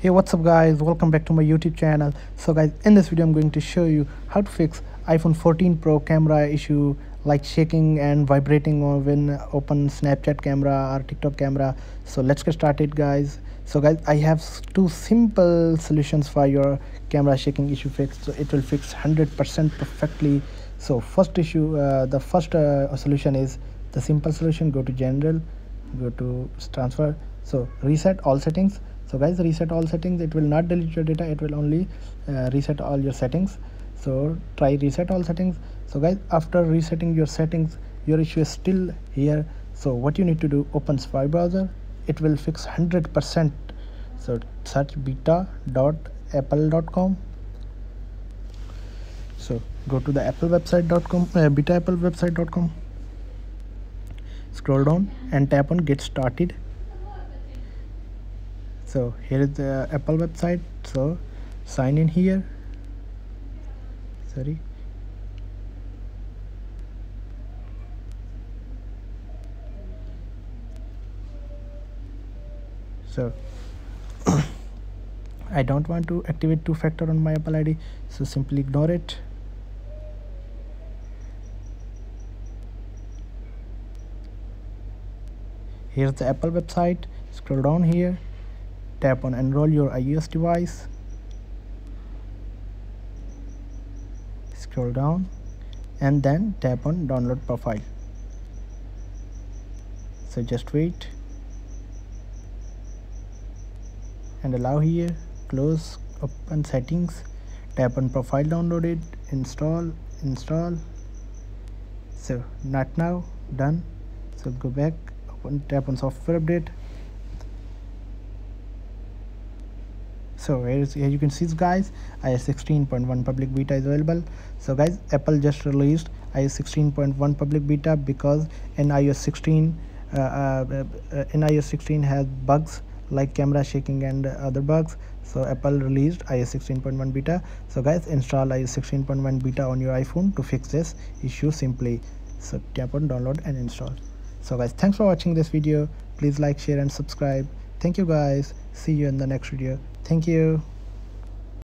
hey what's up guys? Welcome back to my youtube channel. So guys in this video i'm going to show you how to fix iphone 14 pro camera issue like shaking and vibrating when open snapchat camera or tiktok camera. So let's get started guys. So guys i have two simple solutions for your camera shaking issue fix so it will fix 100 percent perfectly. So first issue uh, the first uh, solution is the simple solution. Go to general go to transfer. So reset all settings so guys reset all settings. It will not delete your data. It will only uh, reset all your settings. So try reset all settings. So guys after resetting your settings your issue is still here. So what you need to do open Safari browser. It will fix 100 percent. So search beta.apple.com so go to the apple website.com uh, beta apple website.com scroll down and tap on get started so here is the apple website. So sign in here. Sorry. So I don't want to activate two-factor on my Apple ID so simply ignore it. Here's the Apple website. Scroll down here tap on enroll your iOS device. Scroll down and then tap on download profile. So just wait. And allow here close open settings. Tap on profile downloaded install install. So not now done. So go back open tap on software update so here, here you can see guys. iOS 16.1 public beta is available. So guys Apple just released iOS 16.1 public beta because in iOS 16 uh, uh, uh, in iOS 16 has bugs like camera shaking and other bugs. So apple released ios 16.1 beta. So guys install ios 16.1 beta on your iphone to fix this issue simply. So tap on download and install. So guys thanks for watching this video. Please like share and subscribe thank you guys. See you in the next video. Thank you